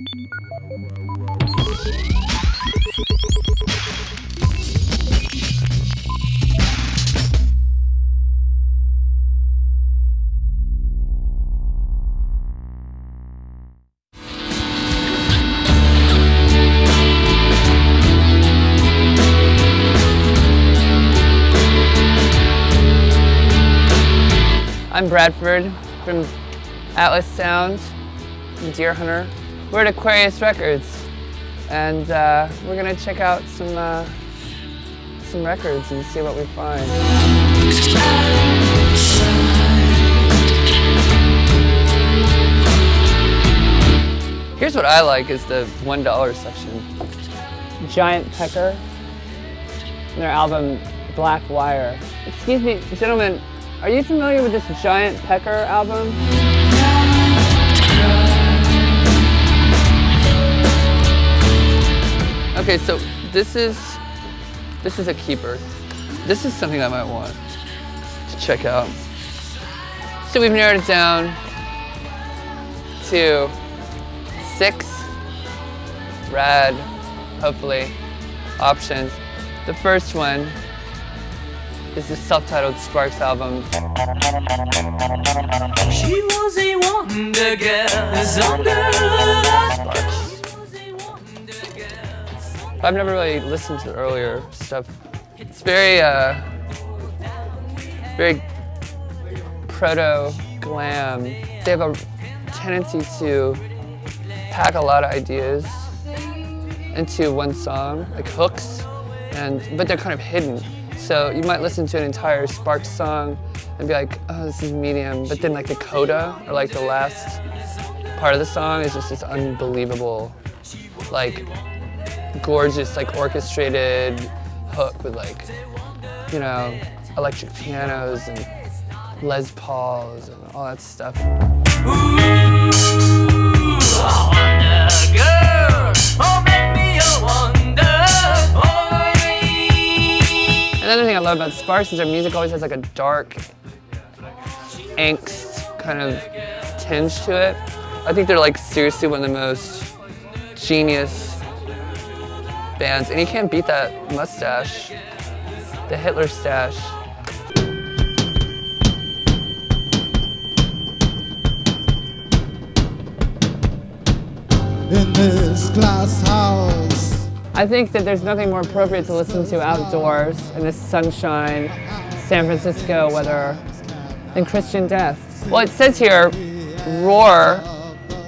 I'm Bradford from Atlas Sound, Deerhunter. We're at Aquarius Records, and uh, we're gonna check out some uh, some records and see what we find. Here's what I like is the $1 section. Giant Pecker, their album Black Wire. Excuse me, gentlemen, are you familiar with this Giant Pecker album? Okay, so this is this is a keeper. This is something I might want to check out. So we've narrowed it down to six rad, hopefully, options. The first one is the self-titled Sparks album. She was a wonder girl, I've never really listened to earlier stuff. It's very, uh, very proto glam. They have a tendency to pack a lot of ideas into one song, like hooks, and but they're kind of hidden. So you might listen to an entire Sparks song and be like, oh, this is medium. But then like the coda, or like the last part of the song is just this unbelievable, like gorgeous, like orchestrated hook with like, you know, electric pianos and Les Pauls and all that stuff. Another thing I love about Sparks is their music always has like a dark, angst kind of tinge to it. I think they're like seriously one of the most genius bands, and you can't beat that mustache, the Hitler stash. In this glass house I think that there's nothing more appropriate to listen to outdoors in this sunshine, San Francisco weather than Christian Death. Well, it says here, ROIR,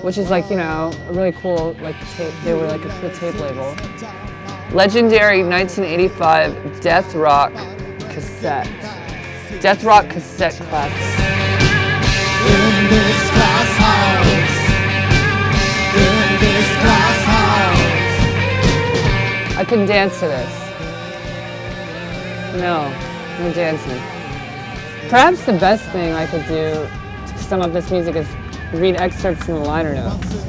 which is like, you know, a really cool, like, tape, they were like a cool tape label. Legendary 1985 Death Rock cassette. Death Rock cassette classic. I couldn't dance to this. No, no dancing. Perhaps the best thing I could do to sum up this music is read excerpts from the liner notes.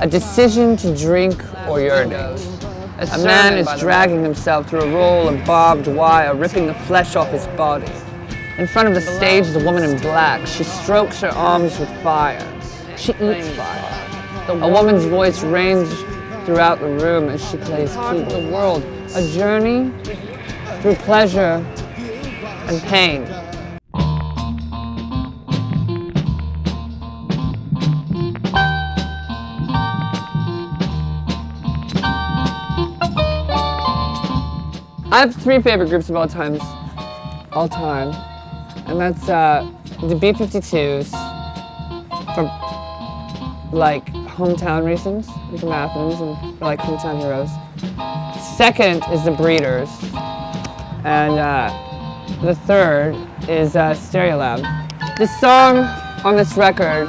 A decision to drink or urinate. A, a man is dragging himself through a roll of barbed wire, ripping the flesh off his body. In front of the stage is a woman in black. She strokes her arms with fire. She eats fire. A woman's voice reigns throughout the room as she plays Keep the World. A journey through pleasure and pain. I have three favorite groups of all times, all time, and that's uh, the B-52s for like hometown reasons, like from Athens, and they're like hometown heroes. Second is the Breeders, and uh, the third is uh, Stereolab. The song on this record,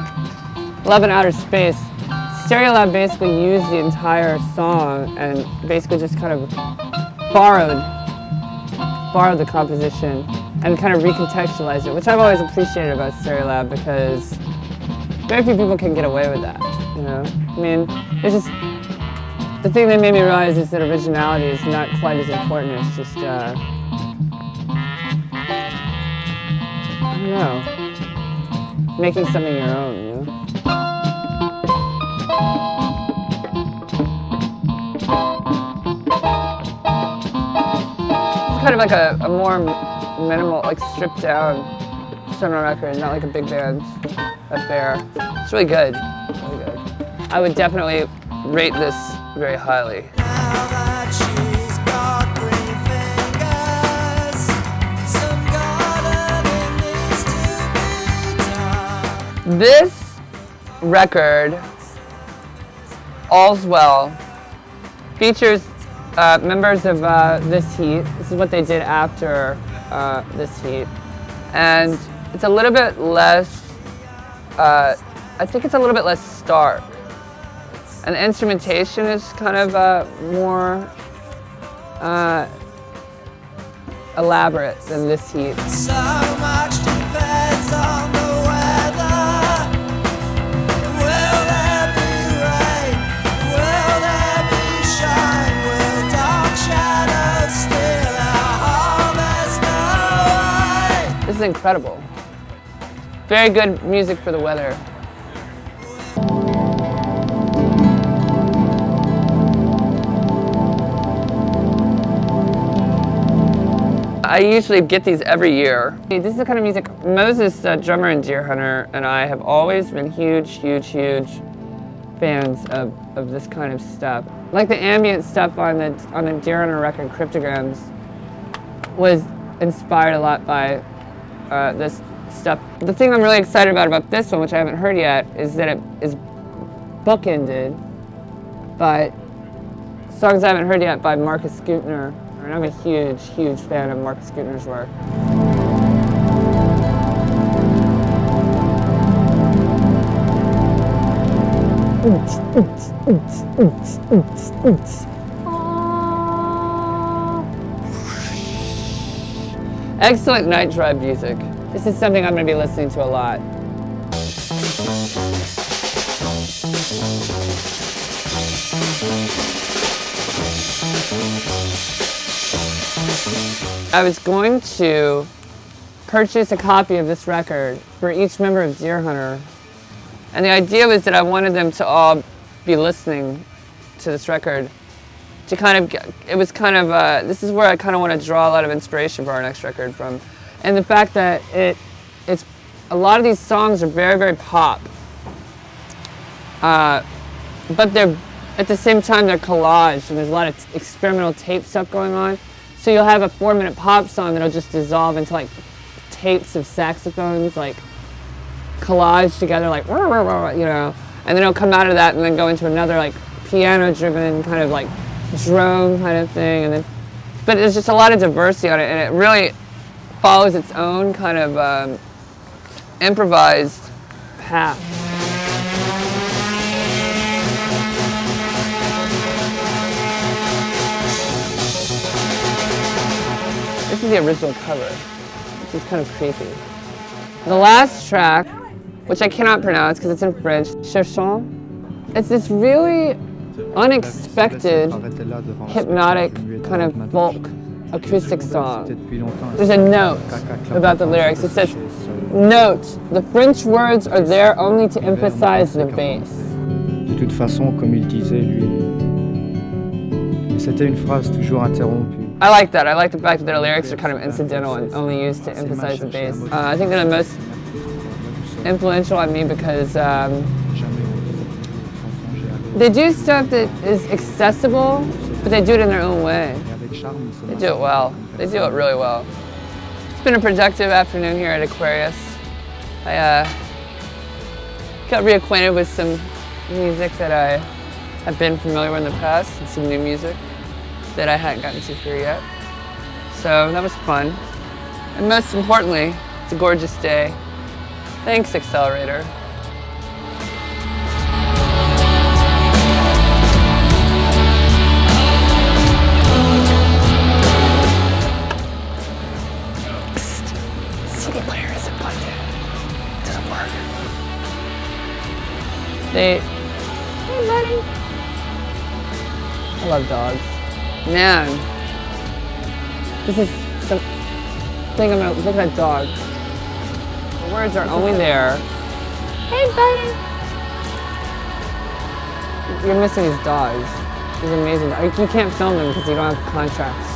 Love in Outer Space, Stereolab basically used the entire song and basically just kind of borrowed, borrowed the composition and kind of recontextualized it, which I've always appreciated about Stereolab because very few people can get away with that. You know, I mean, it's just the thing that made me realize is that originality is not quite as important. It's just, uh, I don't know, making something your own. Kind of like a, a more minimal, like stripped down stoner record, not like a big band affair. It's really good. Really good. I would definitely rate this very highly. This record, All's Well, features uh, members of uh, This Heat. This is what they did after uh, This Heat. And it's a little bit less, uh, I think it's a little bit less stark. And the instrumentation is kind of uh, more uh, elaborate than This Heat. So incredible. Very good music for the weather. I usually get these every year. This is the kind of music, Moses, uh, drummer in Deerhunter, and I have always been huge, huge, huge fans of, of this kind of stuff. Like the ambient stuff on the, on the Deerhunter record, Cryptograms, was inspired a lot by uh, this stuff. The thing I'm really excited about about this one, which I haven't heard yet, is that it is bookended by songs I haven't heard yet by Markus Guentner. And I'm a huge, huge fan of Markus Guentner's work. Excellent night drive music. This is something I'm going to be listening to a lot. I was going to purchase a copy of this record for each member of Deerhunter. And the idea was that I wanted them to all be listening to this record to kind of, it was kind of, uh, this is where I kind of want to draw a lot of inspiration for our next record from. And the fact that it, it's, a lot of these songs are very, very pop. Uh, but they're, at the same time, they're collaged and there's a lot of experimental tape stuff going on. So you'll have a four minute pop song that'll just dissolve into like tapes of saxophones, like collaged together, like, you know, and then it'll come out of that and then go into another like piano driven kind of like drone kind of thing, and then, but there's just a lot of diversity on it, and it really follows its own kind of um, improvised path. This is the original cover, which is kind of creepy. The last track, which I cannot pronounce because it's in French, Cherchons, it's this really unexpected, hypnotic kind of bulk acoustic song. There's a note about the lyrics. It says, Note, the French words are there only to emphasize the bass. De toute façon, comme il disait lui, c'était une phrase toujours interrompue. I like that. I like the fact that their lyrics are kind of incidental and only used to emphasize the bass. Uh, I think they're the most influential on me because um, they do stuff that is accessible, but they do it in their own way. They do it well. They do it really well. It's been a productive afternoon here at Aquarius. I uh, got reacquainted with some music that I have been familiar with in the past and some new music that I hadn't gotten to hear yet. So that was fun. And most importantly, it's a gorgeous day. Thanks, XLR8R. They, hey buddy. I love dogs. Man, this is some thing I'm gonna look at a dog. The words are only there. Hey buddy. You're missing his dogs. He's amazing. You can't film them because you don't have contracts.